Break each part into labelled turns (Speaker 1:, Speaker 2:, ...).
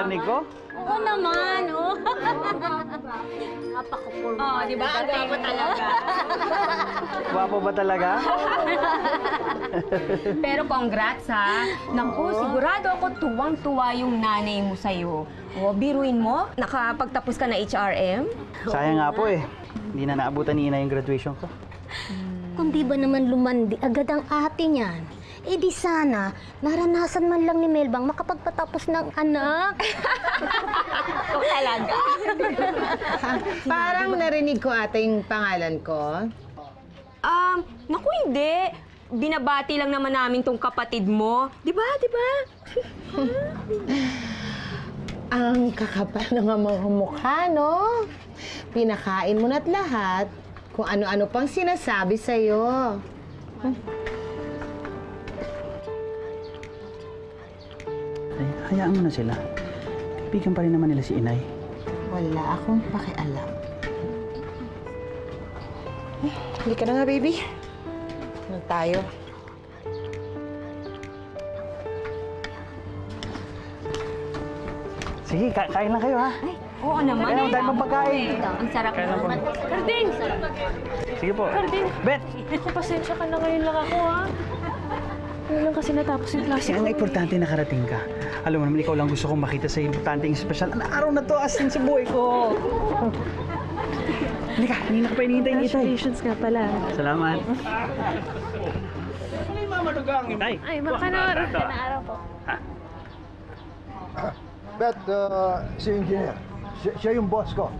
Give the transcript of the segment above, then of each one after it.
Speaker 1: narinig ko?
Speaker 2: Oo naman, oh. Napaka-formal.
Speaker 3: Oo, di ba? Ang gwapo talaga.
Speaker 1: Gwapo ba talaga?
Speaker 3: Pero congrats ha. Naku, sigurado ako tuwang-tuwa yung nanay mo sa'yo. O, biruin mo, nakapagtapos ka na HRM.
Speaker 1: Sayang nga po eh. Hindi na naabutan ni Ina yung graduation ko.
Speaker 2: Kung di ba naman lumandi agad ang ate niyan, eh di sana, naranasan man lang ni Melbang makapagpatapos ng anak.
Speaker 3: Ikaw talaga.
Speaker 4: Parang narinig ko ata yung pangalan ko.
Speaker 3: Um, naku hindi. Binabati lang naman namin tong kapatid mo. Di ba, di ba?
Speaker 4: Ang kakapal ng mga mukha, no? Pinakain mo na't lahat kung ano-ano pang sinasabi sa'yo.
Speaker 1: Ay, hayaan mo na sila. Kaibigan pa rin naman nila si Inay.
Speaker 4: Wala akong pakialam. Eh, halika na nga, baby. Ano tayo?
Speaker 1: Sige, ka- kain lang kayo ha.
Speaker 3: Oo naman.
Speaker 1: Kaya tayo pang pagkain.
Speaker 3: Ang sarap naman.
Speaker 5: Carding!
Speaker 1: Sige po.
Speaker 5: Carding!
Speaker 1: Bet!
Speaker 5: Pasensya ka na ngayon lang ako, ha? Ngayon lang kasi natapos yung klase
Speaker 1: Kasi ang importante nakarating ka. Alam mo naman, ikaw lang gusto kong makita sa importanteng special. Ang araw na to, as in sa buhay ko. Halika, kanina ka pa hinihintay ni Itay.
Speaker 5: Congratulations nga pala.
Speaker 1: Salamat. Itay.
Speaker 5: Ay, makanor. araw po.
Speaker 6: Bet, uh, si engineer. Siya, siya yung boss ko.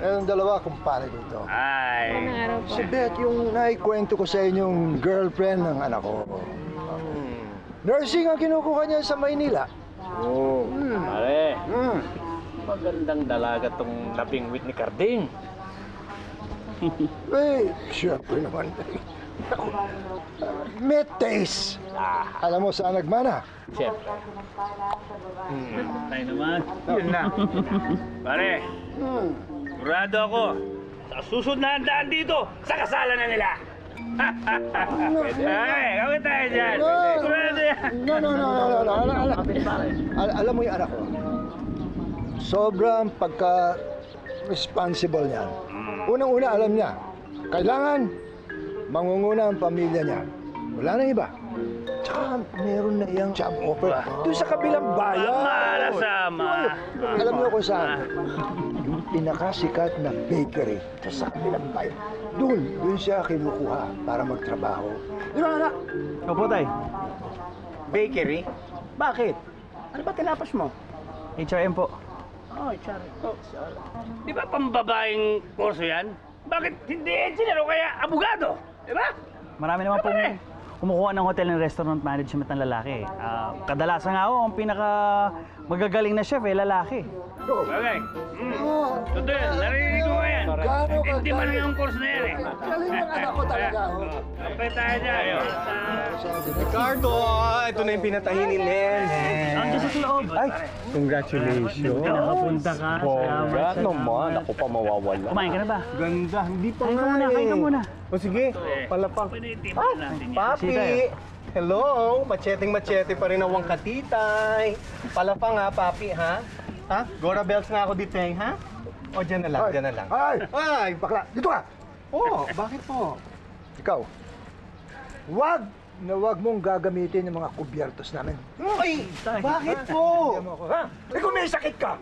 Speaker 6: Eh, yung dalawa, kumpare ko ito.
Speaker 1: Ay.
Speaker 5: Magandang araw po.
Speaker 6: Si Beth, yung naikwento ko sa inyong girlfriend ng anak ko. Nursing ang kinukuha niya sa Maynila.
Speaker 7: Oo. Pare,
Speaker 6: Hmm.
Speaker 7: magandang dalaga tong labing wit ni Carding.
Speaker 6: Eh, syempre naman. May taste. Alam mo saan nagmana?
Speaker 7: Siyempre.
Speaker 1: Tayo naman.
Speaker 7: Yun na. Pare, kurado ako. Sa susunod na handaan dito, sa kasalan na nila. Ay, kawin tayo dyan.
Speaker 6: No, no, no, no, no, no. Al- al- al- alam mo yung anak ko. Sobrang pagka-responsible niyan. Unang-una alam niya, kailangan mangunguna ang pamilya niya. Wala na iba. Tsaka meron na iyang job offer doon sa kabilang bayan.
Speaker 7: Malasama.
Speaker 6: Alam niyo kung saan? Yung pinakasikat na bakery sa kabilang bayan. Doon, doon siya kinukuha para magtrabaho. Di ba anak?
Speaker 1: Opo, Tay.
Speaker 8: Bakery? Bakit? Ano ba tinapos mo?
Speaker 1: HRM po.
Speaker 8: Oh, sorry. Oh, sorry.
Speaker 7: Di ba pambabaeng kurso yan? Bakit hindi engineer o kaya abogado? Di ba?
Speaker 1: Marami naman pong kumukuha ng hotel and restaurant management ng lalaki. Ah, kadalasan nga ako, ang pinaka magagaling na chef eh, lalaki.
Speaker 7: Okay. Mm. Totoo yan. Narinig ko Hindi man yung course na yan eh.
Speaker 6: Galing ng anak ko talaga. oh.
Speaker 7: Kapay tayo dyan.
Speaker 8: Ricardo, ah, ito na yung pinatahin ni Len.
Speaker 1: Andiyan sa loob.
Speaker 8: Ay, congratulations.
Speaker 1: Nakapunta ka.
Speaker 8: Congrats naman. Ako pa mawawala.
Speaker 1: Kumain ka na ba?
Speaker 8: Ganda. Hindi pa nga
Speaker 1: muna,
Speaker 8: eh.
Speaker 1: kain ka muna.
Speaker 8: O sige, palapang.
Speaker 7: Pinitipan natin yan.
Speaker 8: Papi! Hello! Macheteng machete pa rin ang katitay. Palapang ha, papi ha? Ha? Gora bells nga ako dito eh, ha? O, dyan na lang,
Speaker 6: Ay,
Speaker 8: dyan na lang.
Speaker 6: Ay!
Speaker 8: Ay!
Speaker 6: Bakla, dito ka!
Speaker 8: Oh, bakit po?
Speaker 6: Ikaw, wag na wag mong gagamitin yung mga kubyertos namin.
Speaker 8: Ay! Bakit po?
Speaker 6: Alam mo ako, ha? Eh kung may sakit ka,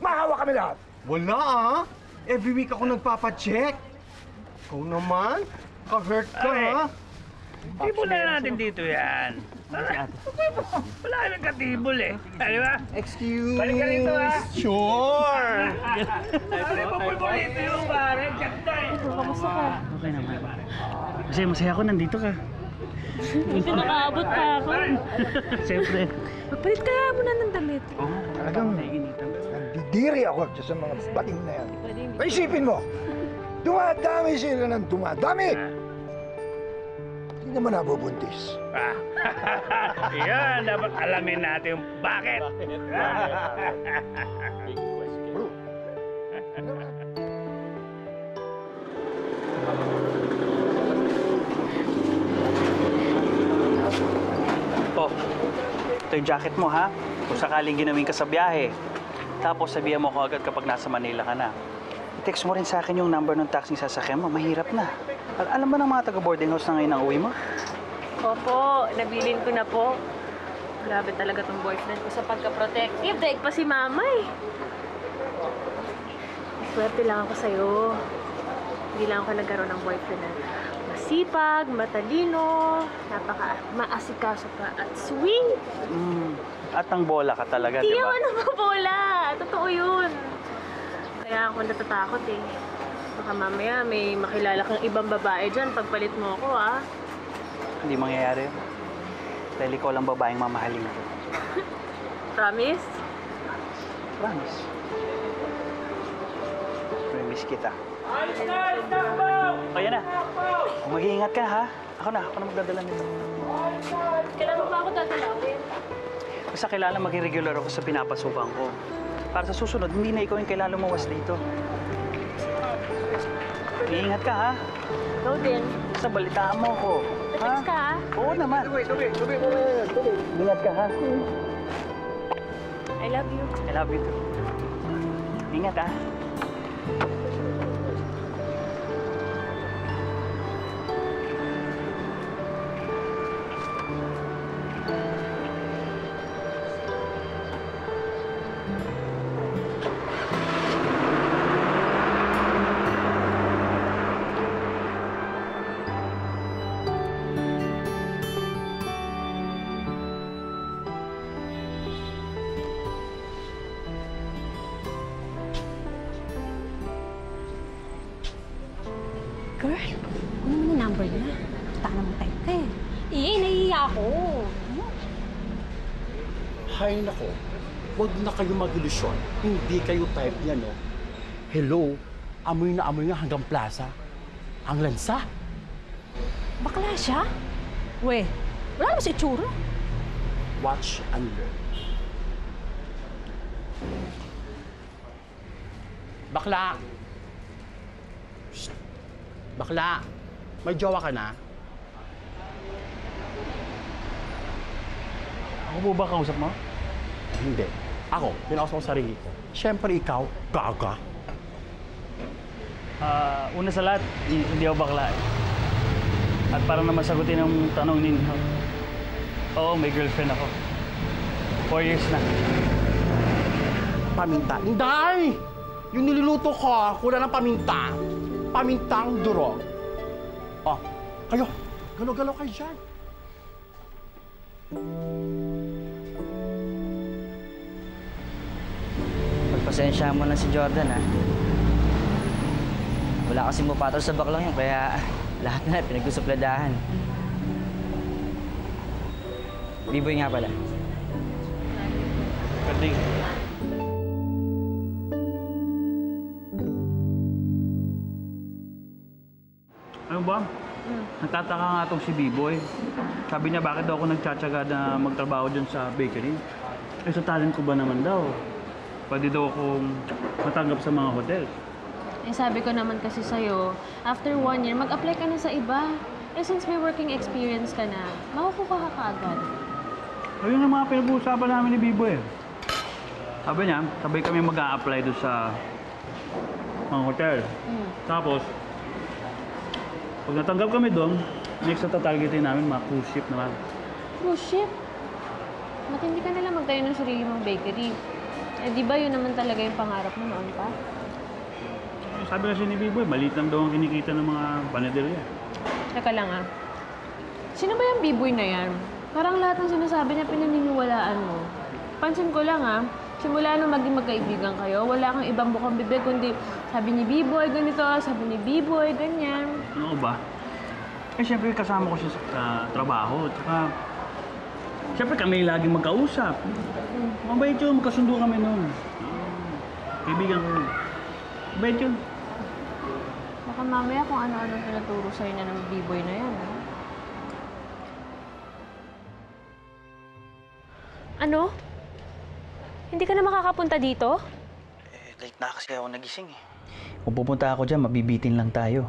Speaker 6: mahawa kami lahat.
Speaker 8: Wala ah! Every week ako nagpapacheck. Ikaw naman, ka-hurt ka
Speaker 7: Ay.
Speaker 8: ha?
Speaker 7: Tibol na natin dito yan. Wala wala kaming katibol eh. Ah, Di ba?
Speaker 8: Excuse.
Speaker 7: Balik ka rito, ha?
Speaker 8: Sure!
Speaker 7: Pare, papulbolito yung pare. Ganda eh.
Speaker 1: Okay naman. Masaya, masaya ako, nandito ka.
Speaker 5: Pinakaabot pa ako.
Speaker 1: Siyempre.
Speaker 5: Magpalit ka muna ng damit.
Speaker 6: Talagang nandidiri ako dyan sa mga bating na yan. Paisipin mo, dumadami sila ng dumadami. Hindi naman nabubuntis.
Speaker 7: Ah. Yan, dapat alamin natin bakit.
Speaker 6: Bro,
Speaker 1: Oh, ito yung jacket mo ha. Kung sakaling ginawin ka sa biyahe. Tapos sabihan mo ko agad kapag nasa Manila ka na. I-text mo rin sa akin yung number ng taxi sasakyan mo. Mahirap na. Al- alam ba ng mga taga-boarding house na ngayon ang uwi mo?
Speaker 5: Opo, nabilin ko na po. Grabe talaga tong boyfriend ko sa pagka-protective. Daig pa si mama eh. Swerte lang ako sa'yo. Hindi lang ako nagkaroon ng boyfriend na masipag, matalino, napaka maasikaso pa at sweet.
Speaker 1: Mm. At ang bola ka talaga, di
Speaker 5: Hindi
Speaker 1: ba?
Speaker 5: ako mabola. Totoo yun. Kaya ako natatakot eh. Baka mamaya may makilala kang ibang babae dyan pagpalit mo ako ah.
Speaker 1: Hindi mangyayari. yun. Dahil ikaw lang babaeng mamahalin ko.
Speaker 5: Promise?
Speaker 1: Promise. Promise kita. Kaya na. Kung mag-iingat ka ha. Ako na, ako na magdadala nito.
Speaker 5: Kailan mo ba ako tatalawin?
Speaker 1: Basta kailangan maging regular ako sa pinapasukan ko. Para sa susunod, hindi na ikaw yung kailangan lumawas dito. Iingat ka ha.
Speaker 5: Ikaw din.
Speaker 1: Basta balitaan mo ako. Ha?
Speaker 5: Text ka ah.
Speaker 1: Oo naman.
Speaker 6: tuloy, tuloy, tuloy, tuloy, tuloy.
Speaker 1: Ingat ka ha.
Speaker 5: I love you.
Speaker 1: I love you too. Ingat ha.
Speaker 9: Thank you. Kayo mag-ilusyon. Hindi kayo type niya, no? Hello, amoy na amoy nga hanggang plaza. Ang lansa.
Speaker 3: Bakla siya? We, wala naman si Tsura.
Speaker 9: Watch and learn. Bakla! Shh. Bakla! May jowa ka na?
Speaker 1: Ako po ba kausap mo?
Speaker 9: Hindi. Ako, pinausap ko sarili ko. Siyempre ikaw, gaga.
Speaker 1: Ah, una sa lahat, hi- hindi ako bakla eh. At para na masagutin ang tanong ninyo, oo, may girlfriend ako. Four years na.
Speaker 9: Paminta. Inday! Yung niluluto ko, kulang ng paminta. Pamintang duro. Oh, kayo, galaw-galaw kayo dyan.
Speaker 10: Pagpasensya mo na si Jordan, ha? Wala kasi mupatol sa baklang yun, kaya lahat na pinagsusupladahan. Biboy nga pala.
Speaker 1: Pwede. Ano ba? Nagtataka nga itong si B-Boy. Sabi niya, bakit daw ako nagtsatsaga na magtrabaho dyan sa bakery? Eh, sa talent ko ba naman daw? Pwede daw akong matanggap sa mga hotel.
Speaker 5: Eh sabi ko naman kasi sa'yo, after one year, mag-apply ka na sa iba. Eh since may working experience ka na, makukuha ka kaagad.
Speaker 1: Ayun ang mga pinag-uusapan namin ni Bibo eh. Sabi niya, sabay kami mag apply doon sa mga hotel.
Speaker 5: Mm.
Speaker 1: Tapos, pag natanggap kami doon, next na tatargetin namin mga cruise ship naman.
Speaker 5: Cruise ship? Matindi ka nalang magtayo ng sarili mong bakery. Eh di ba yun naman talaga yung pangarap mo noon pa?
Speaker 1: Sabi kasi ni Bibo, maliit lang daw ang kinikita ng mga panaderia.
Speaker 5: Teka lang ah. Sino ba yung b-boy na yan? Parang lahat ng sinasabi niya pinaniniwalaan mo. Pansin ko lang ah, simula nung maging magkaibigan kayo, wala kang ibang bukang bibig, kundi sabi ni B-boy ganito, sabi ni B-boy ganyan.
Speaker 1: Ano ba? Eh, syempre kasama ko siya sa sa trabaho. Tsaka, Siyempre kami laging magkausap. Mabait yun, magkasundo kami noon. Kaibigan ko. Mabait yun.
Speaker 5: Baka mamaya kung ano-ano pinaturo sa'yo na ng b-boy na yan. ah. Ano? Hindi ka na makakapunta dito?
Speaker 1: Eh, late na kasi ako nagising eh. Kung pupunta ako dyan, mabibitin lang tayo.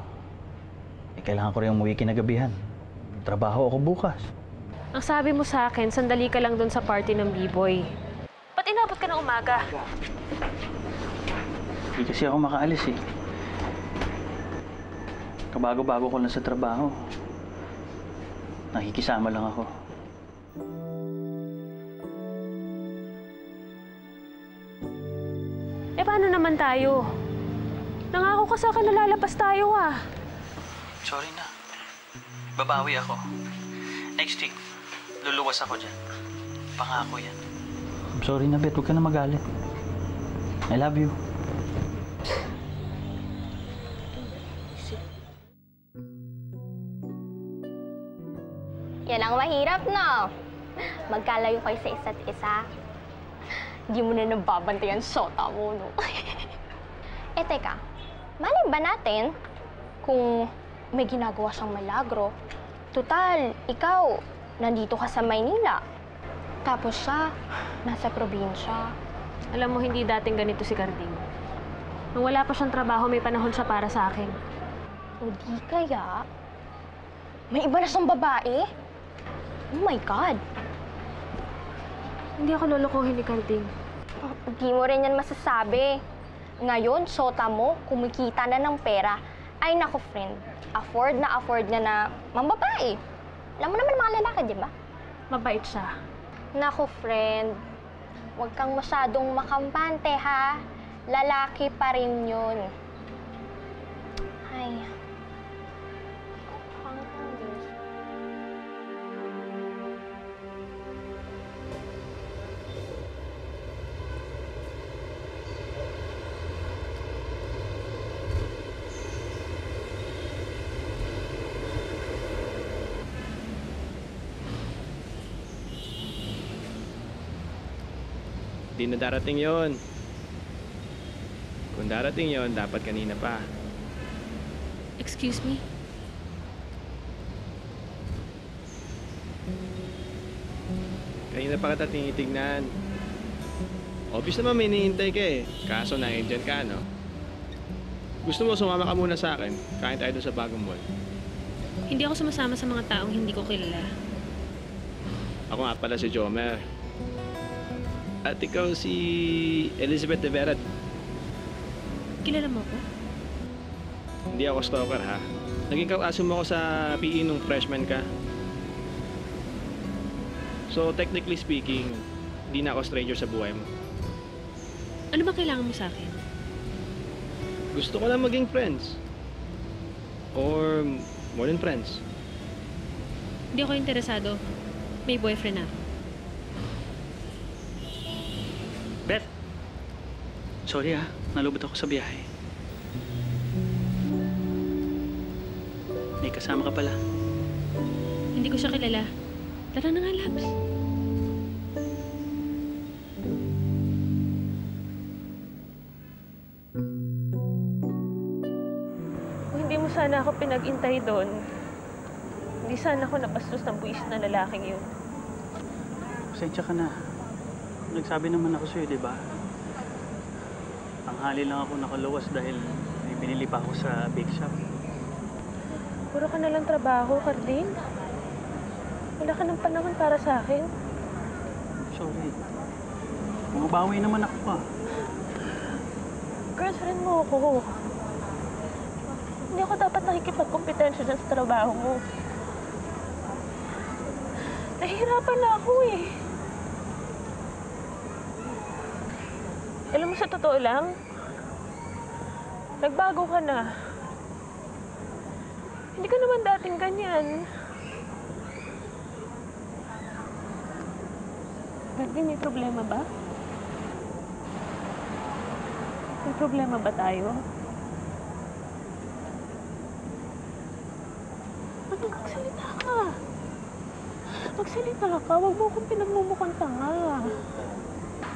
Speaker 1: Eh, kailangan ko rin umuwi kinagabihan. Trabaho ako bukas.
Speaker 5: Ang sabi mo sa akin, sandali ka lang doon sa party ng B-boy. Ba't inabot ka ng umaga?
Speaker 1: Hindi kasi ako makaalis eh. Kabago-bago ko lang sa trabaho. Nakikisama lang ako.
Speaker 5: Eh, paano naman tayo? Nangako ka sa akin na lalabas tayo ah.
Speaker 1: Sorry na. Babawi ako. Next week, luluwas ako dyan. Pangako yan. I'm sorry na, Bet. Huwag ka na magalit. I love you.
Speaker 2: Yan ang mahirap, no? Magkalayo kayo sa isa't isa. Hindi mo na nababantayan sota mo, no? eh, teka. Malay ba natin kung may ginagawa siyang malagro? Tutal, ikaw, nandito ka sa Maynila. Tapos siya, nasa probinsya.
Speaker 5: Alam mo, hindi dating ganito si Carding. Nung wala pa siyang trabaho, may panahon siya para sa akin.
Speaker 2: O di kaya, may iba na siyang babae? Oh my God!
Speaker 5: Hindi ako lolokohin ni Carding.
Speaker 2: Hindi mo rin yan masasabi. Ngayon, sota mo, kumikita na ng pera. Ay, naku, friend. Afford na afford niya na mambabae. Alam mo naman mga lalaki, di ba?
Speaker 5: Mabait siya.
Speaker 2: Naku, friend. Huwag kang masyadong makampante, ha? Lalaki pa rin yun. Ay.
Speaker 11: Di na darating yon. Kung darating yon, dapat kanina pa.
Speaker 5: Excuse me?
Speaker 11: Kanina pa kita tinitignan. Obvious naman may iniintay ka eh. Kaso nandiyan ka, no? Gusto mo sumama ka muna sa akin? Kain tayo doon sa bagong mall.
Speaker 5: Hindi ako sumasama sa mga taong hindi ko kilala.
Speaker 11: Ako nga pala si Jomer. At ikaw si Elizabeth de Vera.
Speaker 5: Kilala mo ko?
Speaker 11: Hindi ako stalker ha. Naging kaklase mo ako sa PE nung freshman ka. So technically speaking, hindi na ako stranger sa buhay mo.
Speaker 5: Ano ba kailangan mo sa akin?
Speaker 11: Gusto ko lang maging friends. Or more than friends.
Speaker 5: Hindi ako interesado. May boyfriend na ako.
Speaker 1: Sorry ah, nalubot ako sa biyahe. May kasama ka pala.
Speaker 5: Hindi ko siya kilala. Tara na nga, Labs. Kung hindi mo sana ako pinag-intay doon, hindi sana ako napastos ng buwis na lalaking yun.
Speaker 1: Pasensya ka na. Nagsabi naman ako sa'yo, di ba? Tanghali lang ako nakaluwas dahil may binili pa ako sa bake shop.
Speaker 5: Puro ka na lang trabaho, Cardin. Wala ka ng panahon para sa akin.
Speaker 1: Sorry. Bumabawi naman ako pa.
Speaker 5: Girlfriend mo ako. Hindi ako dapat nakikipagkompetensya dyan sa trabaho mo. Nahihirapan na ako eh. Alam mo, sa totoo lang, nagbago ka na. Hindi ka naman dating ganyan. Baby, may problema ba? May problema ba tayo? Ano, magsalita ka. Magsalita ka. Huwag mo akong pinagmumukhang tanga.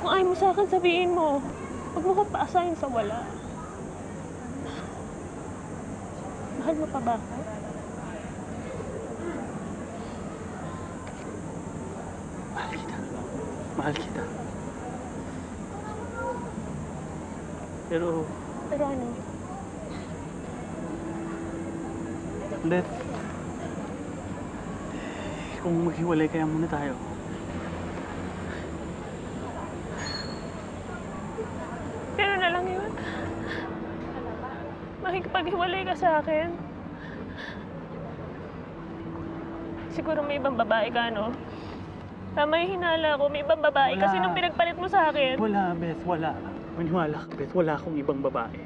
Speaker 5: Kung ayaw mo sa akin, sabihin mo. Huwag mo akong paasahin sa wala. Mahal mo pa ba ako?
Speaker 1: Mahal kita. Mahal kita. Pero,
Speaker 5: Pero ano?
Speaker 1: Beth, kung maghiwalay kaya muna tayo.
Speaker 5: Pero na lang yun. Makikipaghiwalay ka sa akin. Siguro may ibang babae ka, no? Tama yung hinala ko. May ibang babae kasi
Speaker 1: Wala.
Speaker 5: nung pinagpalit mo sa akin.
Speaker 1: Wala, Beth, wala. Maniwala ka, Beth. Wala akong ibang babae.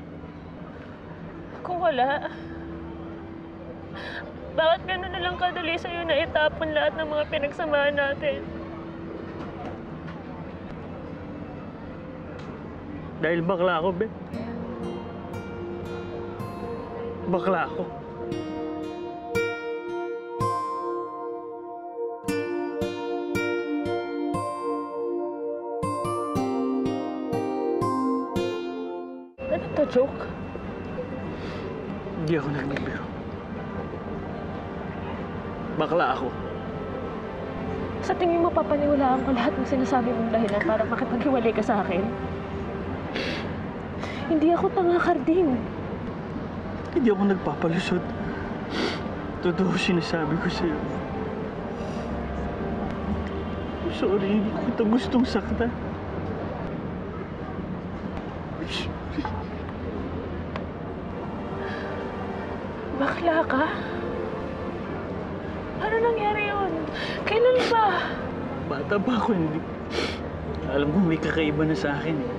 Speaker 5: Kung wala, bakit gano'n na lang kadali sa'yo na itapon lahat ng mga pinagsamahan natin?
Speaker 1: Dahil bakla ako, Beth. Bakla ako.
Speaker 5: Ano to, joke?
Speaker 1: Hindi ako nagbibiro. Bakla ako.
Speaker 5: Sa tingin mo, papaniwalaan ko lahat ng sinasabi mong dahilan para makipaghiwalay ka sa akin? Hindi ako tanga, Carding.
Speaker 1: Hindi ako nagpapalusot. Totoo sinasabi ko sa'yo. Sorry, hindi ko kita gustong saktan.
Speaker 5: Bakla ka? Ano nangyari yun? Kailan ba?
Speaker 1: Bata pa ako, hindi. Alam mo, may kakaiba na sa akin eh.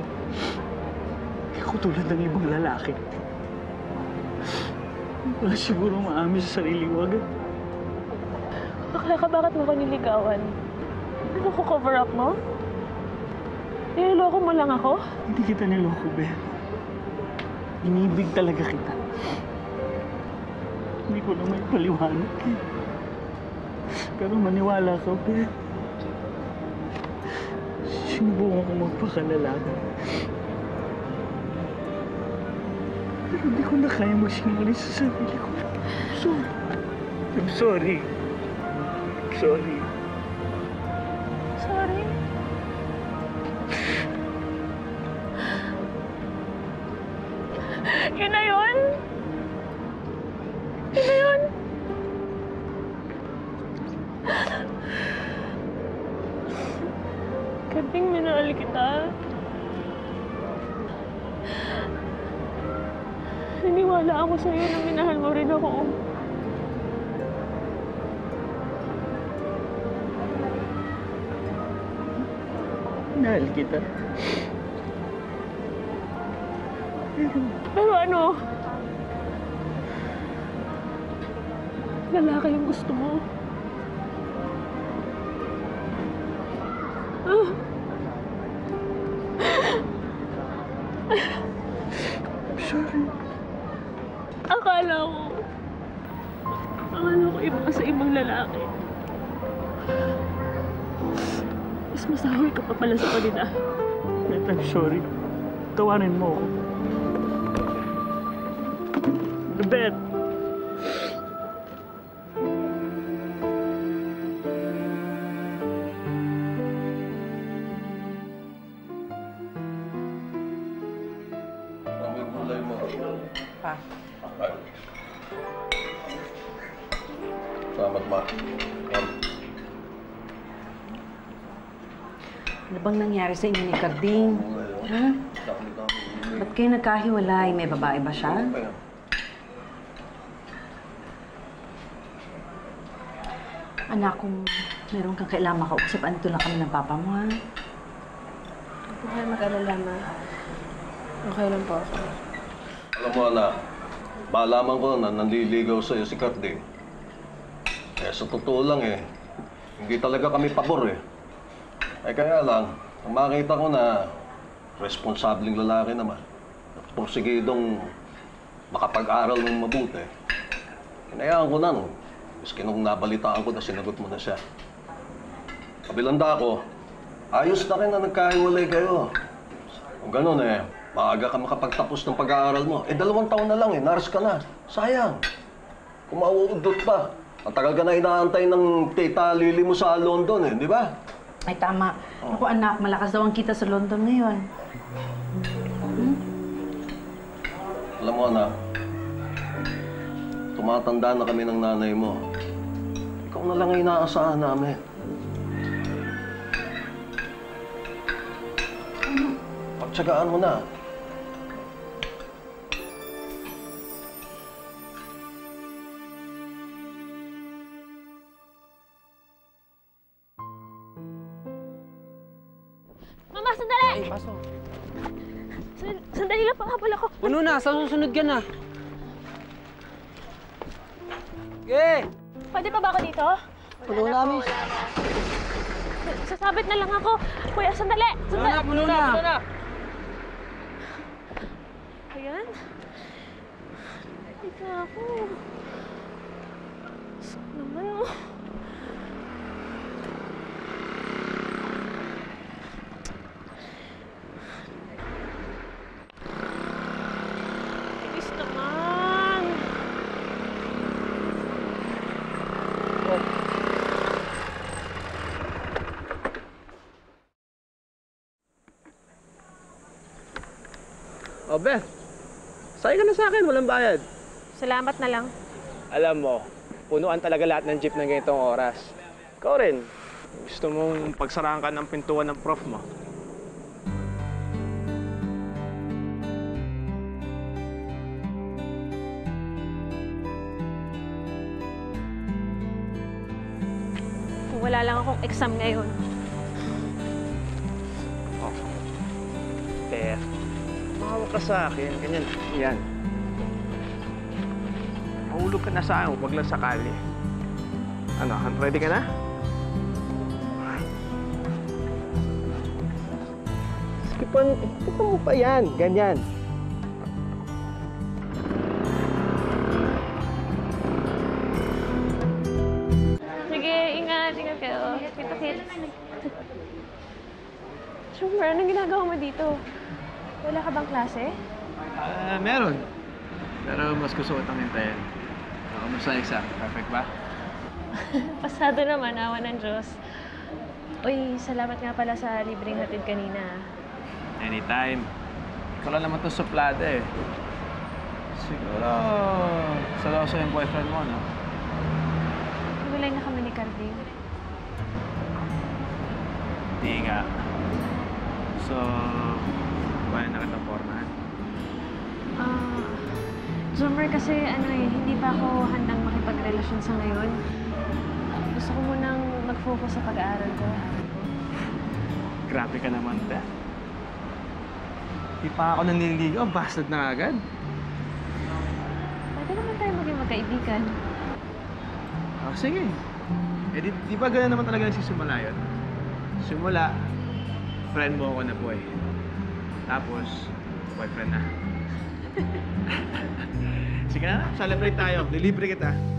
Speaker 1: Hindi ako tulad ng ibang lalaki. Wala siguro maamin sa sariling wagat.
Speaker 5: Bakla ka, bakit mo ko niligawan? Ano ko cover up mo? Niloloko mo lang ako?
Speaker 1: Hindi kita niloko, Ben. Inibig talaga kita. Hindi ko na may paliwanag eh. Pero maniwala ka, Ben. Sinubukan ko magpakalalaki. Hindi ko na kaya magsinungaling sa sarili ko. Sorry. I'm sorry. Sorry.
Speaker 5: Sorry.
Speaker 1: Mahal kita.
Speaker 5: Pero ano? Lalaki yung gusto mo. Masahol ka sa kanila.
Speaker 1: Beth, I'm sorry. Tawanin mo ako. Beth!
Speaker 12: Pa.
Speaker 13: Salamat, ma.
Speaker 12: Ano bang nangyari sa inyo ni Carding? Ha? Ba't kayo nagkahiwalay? May babae ba siya? Anak, kung meron kang kailangan makausap, andito lang kami ng papa mo, ha?
Speaker 5: Huwag po kayo mag-alala, ma. Okay lang po ako.
Speaker 13: Alam mo, anak, malaman ko na nanliligaw sa'yo si Carding. Eh, sa totoo lang eh, hindi talaga kami pabor eh. Eh, kaya lang, ang makita ko na responsableng lalaki naman, at porsigidong makapag-aral ng mabuti, hinayaan ko na no. Maski nung nabalitaan ko na sinagot mo na siya. Kabilanda ko, ayos na rin na nagkahiwalay kayo. Kung ganun eh, maaga ka makapagtapos ng pag-aaral mo. Eh, dalawang taon na lang eh, nurse ka na. Sayang. Kung mauudot pa. Ang tagal ka na inaantay ng tita Lily mo sa London eh, di ba?
Speaker 12: Ay, tama. Ako anak, malakas daw ang kita sa London ngayon.
Speaker 13: Alam mo, anak, tumatanda na kami ng nanay mo. Ikaw na lang ang inaasahan namin. Pagtsagaan mo na.
Speaker 5: Pakapal ako.
Speaker 14: Puno na, sa susunod ka na. Okay.
Speaker 5: Pwede pa ba ako dito?
Speaker 14: Puno na, miss.
Speaker 5: Sasabit na lang ako. Kuya, sandali! Sandali!
Speaker 14: puno na, puno na.
Speaker 5: Ayan. Dito ako. Saan naman Oh,
Speaker 11: Beth. Sakay ka na sa akin, walang bayad.
Speaker 5: Salamat na lang.
Speaker 11: Alam mo, punuan talaga lahat ng jeep ng ganitong oras. Ikaw rin. Gusto mong pagsarahan ka ng pintuan ng prof mo.
Speaker 5: Wala lang akong exam ngayon.
Speaker 11: Ka sa akin. Ganyan. Yan. Mahulog ka na sa akin, huwag lang sakali. Ano, ready ka na? Skipan, skipan mo pa yan. Ganyan.
Speaker 5: Sige, ingat. Ingat kayo. Kita-kits. Summer, anong ginagawa mo dito? Wala ka bang klase?
Speaker 11: Ah, meron. Pero mas gusto ko itang hintayin. Uh, Kamusta ang exam? Perfect ba?
Speaker 5: Pasado naman, awa ng Diyos. Uy, salamat nga pala sa libreng hatid kanina.
Speaker 11: Anytime. Ikaw lang naman itong suplada eh. Siguro, saloso yung boyfriend mo, no?
Speaker 5: Hiwalay na kami ni Carding.
Speaker 11: Hindi nga. So,
Speaker 5: Summer kasi ano eh, hindi pa ako handang makipagrelasyon sa ngayon. Gusto ko munang mag-focus sa pag-aaral ko.
Speaker 11: Grabe ka naman, Beth. Di pa ako naniligaw, bastard na agad.
Speaker 5: Pwede naman tayo maging magkaibigan.
Speaker 11: Oh, sige. Eh, di, di ba ganun naman talaga nagsisimula yun? Simula, friend mo ako na boy. Tapos, boyfriend na. sige na, celebrate tayo. Lilibre kita.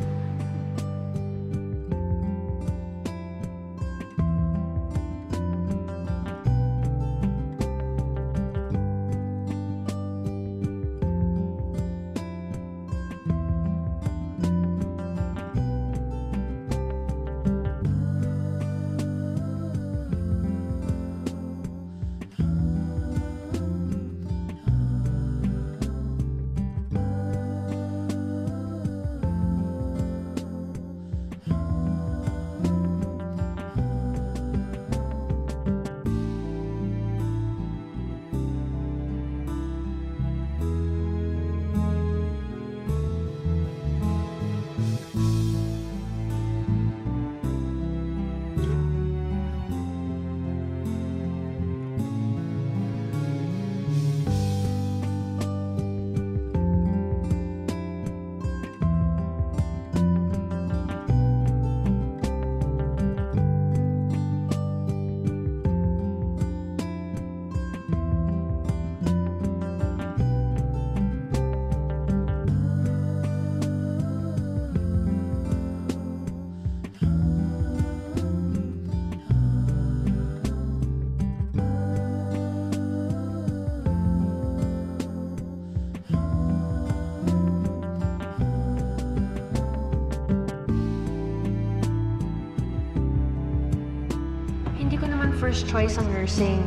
Speaker 5: First choice ang nursing.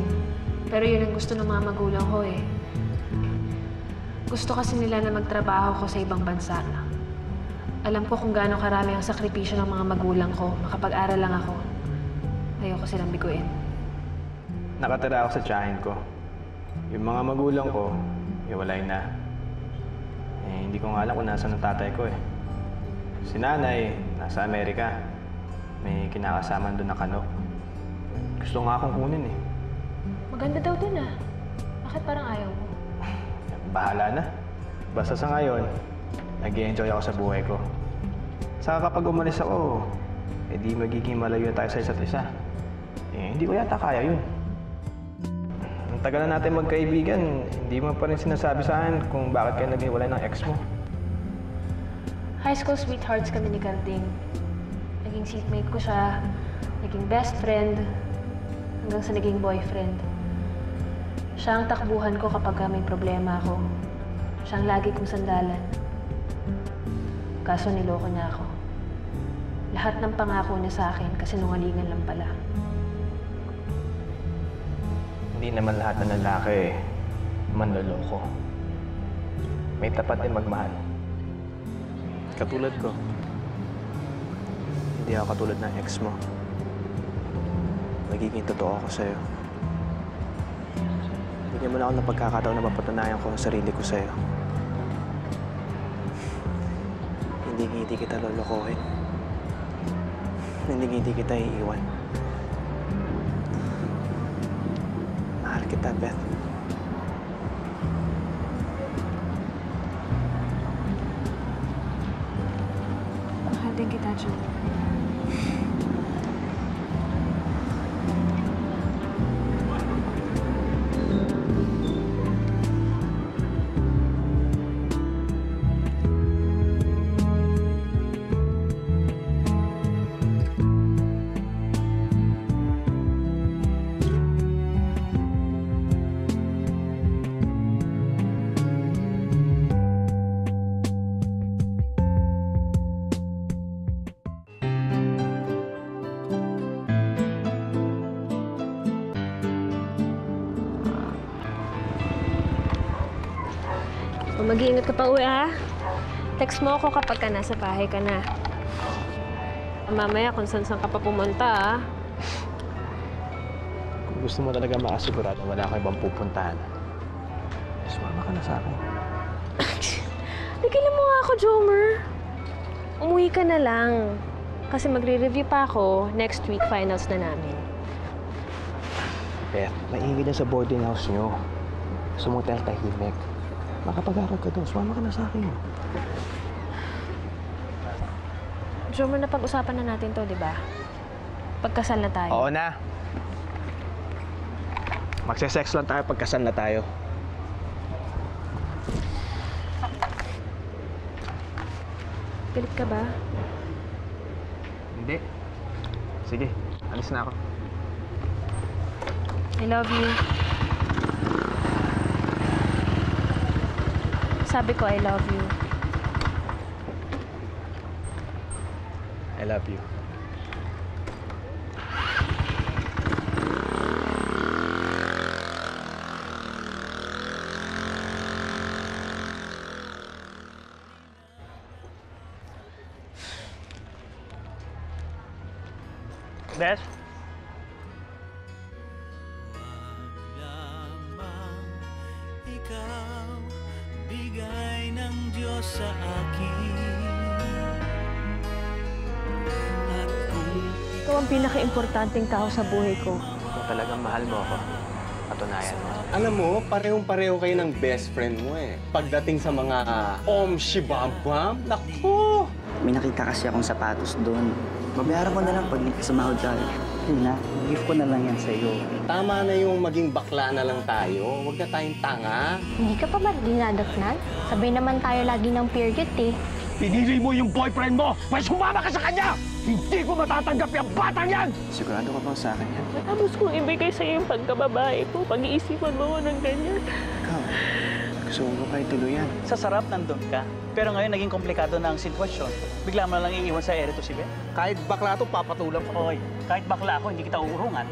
Speaker 5: Pero yun ang gusto ng mga magulang ko eh. Gusto kasi nila na magtrabaho ko sa ibang bansa. Alam ko kung gaano karami ang sakripisyo ng mga magulang ko. Makapag-aral lang ako. Ayoko silang biguin.
Speaker 15: Nakatira ako sa tiyahin ko. Yung mga magulang ko, iwalay na. Eh, hindi ko nga alam kung nasaan ang tatay ko eh. Si nanay, nasa Amerika. May kinakasama doon na kano. Gusto nga akong kunin eh.
Speaker 5: Maganda daw dun ah. Bakit parang ayaw mo?
Speaker 15: Bahala na. Basta sa ngayon, nag enjoy ako sa buhay ko. Saka kapag umalis ako, eh di magiging malayo tayo sa isa't isa. Eh, hindi ko yata kaya yun. Ang tagal na natin magkaibigan, hindi mo pa rin sinasabi sa akin kung bakit kayo naging walay ng ex mo.
Speaker 5: High school sweethearts kami ni Carding. Naging seatmate ko siya, naging best friend, hanggang sa naging boyfriend. Siya ang takbuhan ko kapag may problema ako. Siya ang lagi kong sandalan. Kaso niloko niya ako. Lahat ng pangako niya sa akin kasi nungalingan lang pala.
Speaker 15: Hindi naman lahat ng lalaki manloloko. May tapat din magmahal. Katulad ko. Hindi ako katulad ng ex mo. Magiging totoo ako sa'yo. Bigyan mo na ako ng pagkakataon na mapatunayan ko ang sarili ko sa'yo. Hindi hindi kita lolokohin. Hindi hindi kita iiwan. Mahal kita, Beth.
Speaker 5: Mahal din kita, Joe. O, mag-iingat ka pa uwi, ha? Text mo ako kapag ka nasa bahay ka na. Mamaya kung saan saan ka pa pumunta, ha?
Speaker 15: Kung gusto mo talaga makasigurado wala kang ibang pupuntahan, sumama ka na sa akin.
Speaker 5: Nagilan mo nga ako, Jomer. Umuwi ka na lang. Kasi magre-review pa ako. Next week, finals na namin.
Speaker 15: Beth, maingay na sa boarding house nyo. Mong tahimik. Makapag-aral ka doon. Sumama ka na sa akin.
Speaker 5: Jomer, napag-usapan na natin to, di ba? Pagkasal na tayo.
Speaker 15: Oo na. Magse-sex lang tayo pagkasal na tayo.
Speaker 5: Galit ka ba?
Speaker 15: Hindi. Sige, alis na ako.
Speaker 5: I love you. Sabi ko, I love you.
Speaker 15: I love you.
Speaker 1: Bes?
Speaker 5: Pinaka-importanting tao sa buhay ko.
Speaker 15: Kung talagang mahal mo ako, patunayan mo.
Speaker 8: Alam mo, parehong-pareho kayo ng best friend mo eh. Pagdating sa mga om shibam-bam, naku!
Speaker 10: May nakita kasi akong sapatos doon. Babayaran ko na lang pag sumahod tayo. Yun na, gift ko na lang yan sa'yo.
Speaker 8: Tama na yung maging bakla na lang tayo. Huwag na tayong tanga.
Speaker 2: Hindi ka pa ba dinadagnag? Sabay naman tayo lagi ng period eh.
Speaker 9: Pinili mo yung boyfriend mo! May sumama ka sa kanya! Hindi ko matatanggap yung batang yan!
Speaker 15: Sigurado ka bang sa akin yan?
Speaker 5: Matapos kong ibigay sa iyo yung pagkababae ko. Pag-iisipan mo ako ng ganyan.
Speaker 15: Ikaw, gusto mo kayo tuluyan?
Speaker 1: Sa sarap nandun ka. Pero ngayon naging komplikado na ang sitwasyon. Bigla mo lang iiwan sa ere to si Ben.
Speaker 8: Kahit bakla to, papatulang ko.
Speaker 1: Oy, kahit bakla ako, hindi kita uurungan.